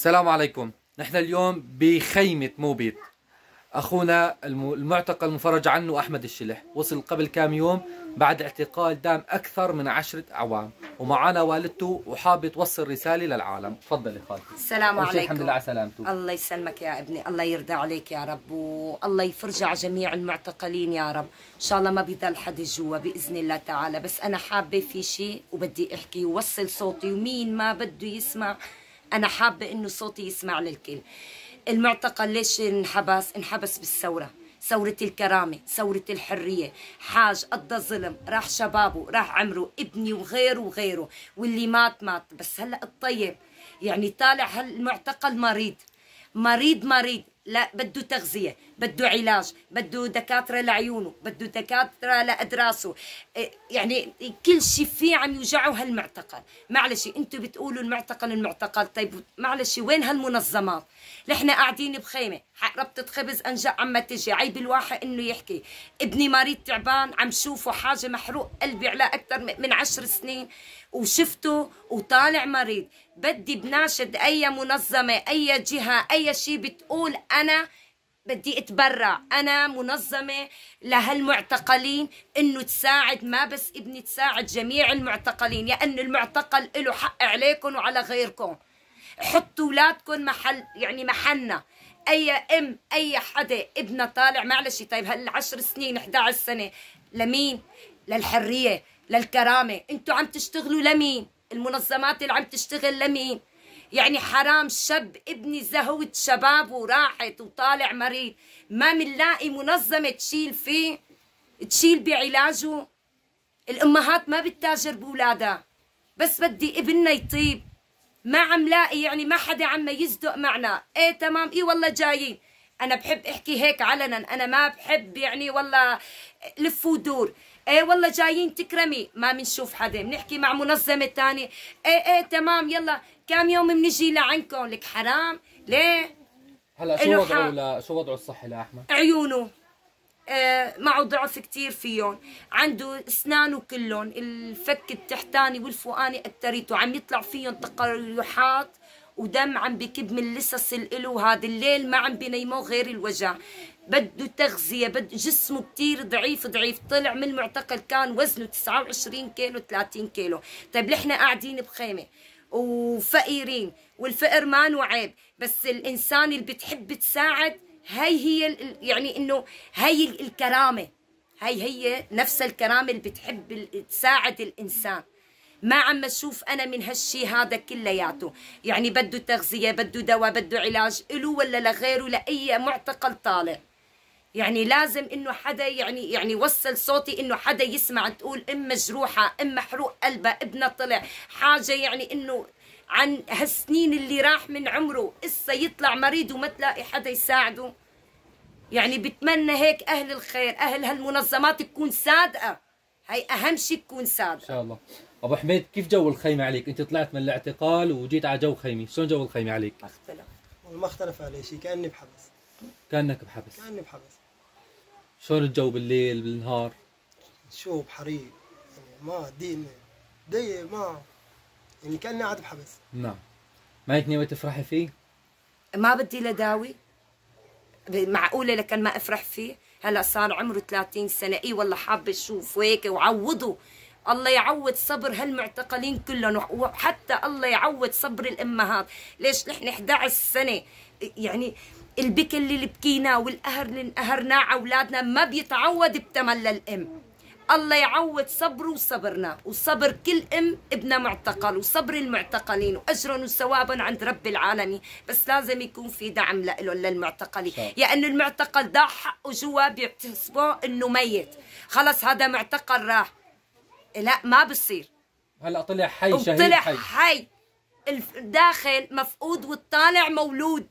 السلام عليكم. نحن اليوم بخيمة موبيت. أخونا الم- المعتقل المفرج عنه أحمد الشلح. وصل قبل كام يوم بعد اعتقال دام أكثر من عشرة أعوام. ومعنا والدته وحابة توصل رسالة للعالم. تفضلي خالتي. السلام عليكم الحمد لله على سلامته. الله يسلمك يا ابني. الله يرضى عليك يا رب. والله يفرج على جميع المعتقلين يا رب. إن شاء الله ما بيضل حد جوا بإذن الله تعالى. بس أنا حابة في شيء وبدي أحكي. ووصل صوتي. ومين ما بده يسمع أنا حابة إنه صوتي يسمع للكل. المعتقل ليش انحبس؟ انحبس بالثورة. ثورة الكرامة ثورة الحرية. حاج قضى ظلم راح شبابه راح عمره ابني وغيره وغيره. واللي مات مات. بس هلأ الطيب. يعني طالع هالمعتقل مريض مريض مريض. لا بده تغذية بده علاج بده دكاترة لعيونه بده دكاترة لأدراسه. إيه، يعني كل شيء فيه عم يوجعه هالمعتقل. معلش أنتوا بتقولوا المعتقل المعتقل. طيب معلش وين هالمنظمات؟ نحن قاعدين بخيمة. ربطة خبز أنجا عم تجي. عيب الواحد إنه يحكي. ابني مريض تعبان عم شوفه حاجة محروق قلبي على أكثر من عشر سنين. وشفته وطالع مريض. بدي بناشد أي منظمة أي جهة أي شيء بتقول أنا بدي اتبرع أنا منظمة لهالمعتقلين إنه تساعد ما بس ابني تساعد جميع المعتقلين. لأن المعتقل له حق عليكم وعلى غيركم. حطوا اولادكم محل يعني محلنا. أي أم أي حدا ابنها طالع معلش طيب هالعشر سنين 11 سنة لمين؟ للحرية للكرامة. أنتوا عم تشتغلوا لمين؟ المنظمات اللي عم تشتغل لمين؟ يعني حرام شاب ابني زهوت شبابه وراحت وطالع مريض. ما منلاقي منظمة تشيل فيه تشيل بعلاجه. الأمهات ما بتتاجر بولادها بس بدي ابننا يطيب. ما عم لاقي يعني ما حدا عم يصدق معنا. إيه تمام. إيه والله جايين. أنا بحب أحكي هيك علنا. أنا ما بحب يعني والله لف ودور إيه والله جايين تكرمي. ما بنشوف حدا. بنحكي مع منظمة تانية. إيه إيه تمام. يلا. كم يوم بنجي لعندكم لك حرام؟ ليه؟ هلا شو وضعه. لا شو وضعه الصحي لأحمد؟ عيونه. آه معه ضعف كتير فيهم. عنده اسنانه كلهم. الفك التحتاني والفوقاني اكتريته عم يطلع فيهم تقرحات ودم عم بكب من لصص الإله. هذا الليل ما عم بينيموه غير الوجع. بده تغذية بده جسمه كتير ضعيف ضعيف. طلع من المعتقل كان وزنه 29 كيلو 30 كيلو. طيب نحن قاعدين بخيمة. وفقيرين والفقر ما عيب بس الإنسان اللي بتحب تساعد هاي هي ال- يعني إنه ال- الكرامة هاي هي نفس الكرامة اللي بتحب تساعد الإنسان. ما عم أشوف أنا من هالشي هذا كلياته. يعني بده تغذية بده دواء بده علاج له ولا لغيره لأي معتقل طالع. يعني لازم إنه حدا يعني يعني وصل صوتي إنه حدا يسمع تقول إم مجروحة إم محروق قلبها ابنها طلع. حاجة يعني إنه عن هالسنين اللي راح من عمره إسا يطلع مريض وما تلاقي حدا يساعده. يعني بتمنى هيك أهل الخير أهل هالمنظمات تكون صادقة. هي أهم شيء تكون إن صادقه شاء الله. أبو حميد كيف جو الخيمة عليك؟ أنت طلعت من الاعتقال وجيت على جو خيمة، شلون جو الخيمة عليك؟ أختلف. ما اختلف عليه شيء كأني بحبس. كأنك بحبس، كأني بحبس. شلون الجو بالليل بالنهار؟ شو بحريق يعني ما دين ضيق ما يعني كأني قاعد بحبس. نعم. ما هيك ناوي تفرحي فيه؟ ما بدي لداوي معقولة لكن ما أفرح فيه. هلا صار عمره 30 سنة. إي والله حابة أشوف وهيك وعوضه. الله يعوض صبر هالمعتقلين كلهم. وحتى الله يعوض صبر الأمهات. ليش نحن 11 سنة؟ يعني البكي اللي بكينا والقهر اللي انقهرناه على أولادنا ما بيتعوض بتمن للام الله يعوض صبره وصبرنا وصبر كل أم ابنها معتقل وصبر المعتقلين واجرا وثوابا عند رب العالمين. بس لازم يكون في دعم له للمعتقلين. لأنه المعتقل ضاع حقه جوا بيحتسبوه إنه ميت. خلص هذا معتقل راح. لا ما بصير. هلا طلع حي شهيد وطلع حي. حي. الداخل مفقود والطالع مولود.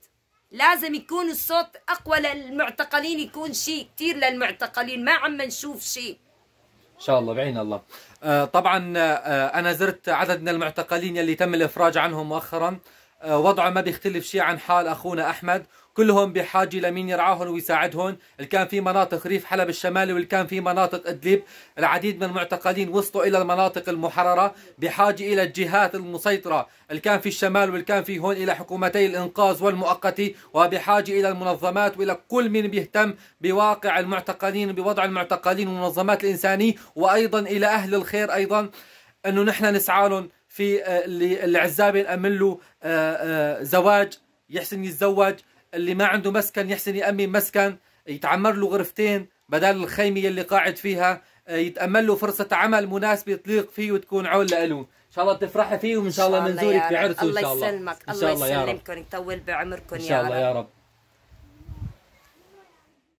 لازم يكون الصوت أقوى للمعتقلين يكون شيء كثير للمعتقلين. ما عم نشوف شيء. إن شاء الله بعين الله. آه طبعا آه أنا زرت عدد من المعتقلين يلي تم الإفراج عنهم مؤخرا. وضعه ما بيختلف شيء عن حال أخونا أحمد. كلهم بحاجة لمين يرعاهم ويساعدهم. اللي كان في مناطق ريف حلب الشمالي واللي كان في مناطق ادلب العديد من المعتقلين وصلوا إلى المناطق المحررة بحاجة إلى الجهات المسيطرة. اللي كان في الشمال واللي كان في هون إلى حكومتي الإنقاذ والمؤقتي وبحاجة إلى المنظمات وإلى كل من بيهتم بواقع المعتقلين بوضع المعتقلين والمنظمات الإنسانية وأيضا إلى أهل الخير أيضا. إنه نحن نسعى لهم. في آه، اللي العزابي نأمن له آه، آه، زواج يحسن يتزوج اللي ما عنده مسكن يحسن يأمن مسكن يتعمر له غرفتين بدل الخيمة اللي قاعد فيها يتأمل له فرصة عمل مناسبة تليق فيه وتكون عون له. إن شاء الله تفرحي فيه وإن شاء الله بنزورك بعرسه إن الله شاء الله يسلمك إن شاء الله الله يا رب. يسلمكم يطول بعمركم إن شاء الله يا رب.